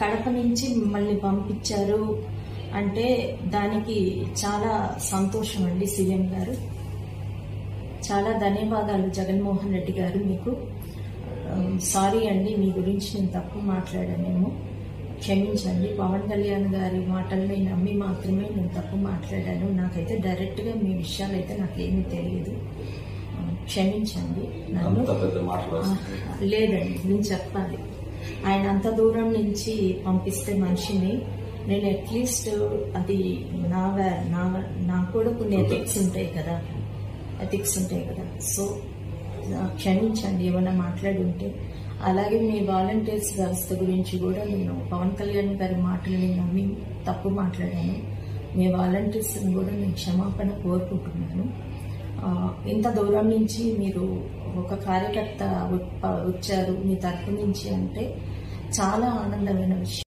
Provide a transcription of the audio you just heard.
కడప నుంచి మిమ్మల్ని పంపించారు అంటే దానికి చాలా సంతోషం అండి సీఎం గారు. చాలా ధన్యవాదాలు జగన్మోహన్ రెడ్డి గారు మీకు. సారీ అండి మీ గురించి నేను తప్పు మాట్లాడానేమో క్షమించండి పవన్ కళ్యాణ్ గారి మాటల్ని నమ్మి మాత్రమే నేను తప్పు మాట్లాడాను. నాకైతే డైరెక్ట్గా మీ విషయాలు అయితే నాకేమీ తెలియదు. క్షమించండి నన్ను. లేదండి నేను చెప్పాలి. ఆయన అంత దూరం నుంచి పంపిస్తే మనిషిని నేను అట్లీస్ట్ అది నా నా నాకు కూడా కొన్ని ఎథిక్స్ ఉంటాయి కదా. ఎథిక్స్ ఉంటాయి కదా. సో క్షమించండి ఏమైనా మాట్లాడి ఉంటే అలాగే మీ వాలంటీర్స్ వ్యవస్థ గురించి కూడా నేను పవన్ కళ్యాణ్ గారి మాటల్ని నమ్మి తప్పు మాట్లాడాను. మీ వాలంటీర్స్ని కూడా నేను క్షమాపణ కోరుకుంటున్నాను. ఇంత దూరం నుంచి మీరు ఒక కార్యకర్త వచ్చారు మీ తరపు నుంచి అంటే చాలా ఆనందమైన విషయం.